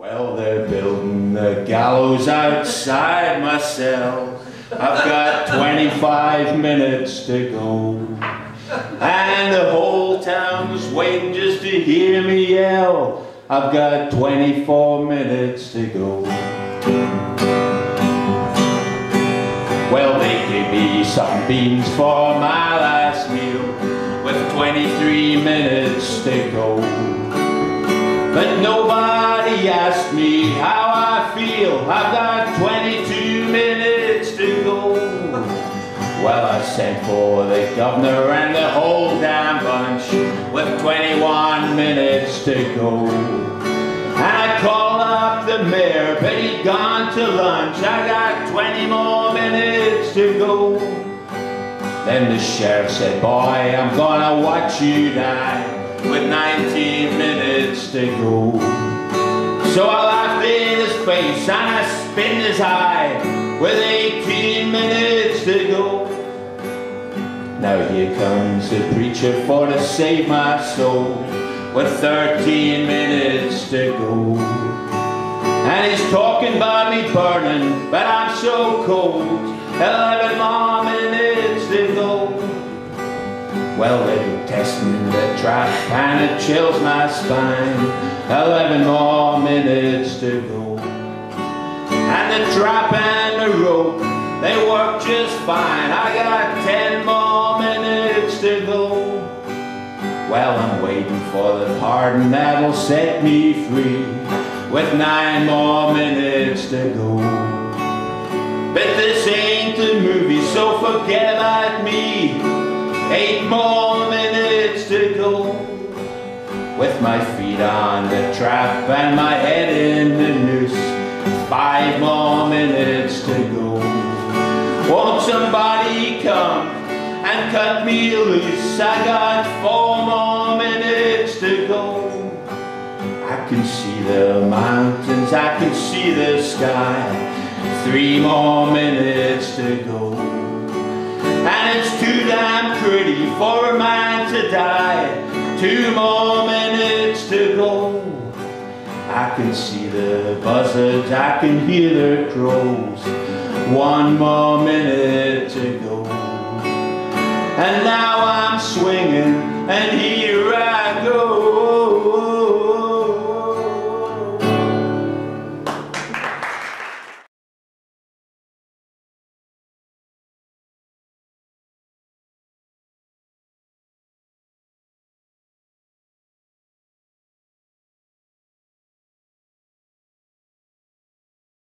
Well, they're building the gallows outside my cell. I've got 25 minutes to go. And the whole town's waiting just to hear me yell. I've got 24 minutes to go. Well, they gave me some beans for my last meal with 23 minutes to go. But nobody asked me how I feel. I've got 22 minutes to go. Well, I sent for the governor and the whole damn bunch with 21 minutes to go. And I called up the mayor, but he'd gone to lunch. I got 20 more minutes to go. Then the sheriff said, boy, I'm gonna watch you die with 19 minutes go. So I laughed in his face and I spin his eye with 18 minutes to go. Now here comes the preacher for to save my soul with 13 minutes to go. And he's talking about me burning, but I'm so cold. 11 more minutes to go. Well, they're testing the trap and it chills my spine. Eleven more minutes to go. And the trap and the rope, they work just fine. I got ten more minutes to go. Well, I'm waiting for the pardon that'll set me free. With nine more minutes to go. But this ain't a movie, so forget about me. Eight more With my feet on the trap and my head in the noose. Five more minutes to go. Won't somebody come and cut me loose? I got four more minutes to go. I can see the mountains, I can see the sky. Three more minutes to go. And it's too damn pretty for a man to die. Two more minutes to go. I can see the buzzards, I can hear the crows. One more minute to go. And now I'm swinging, and here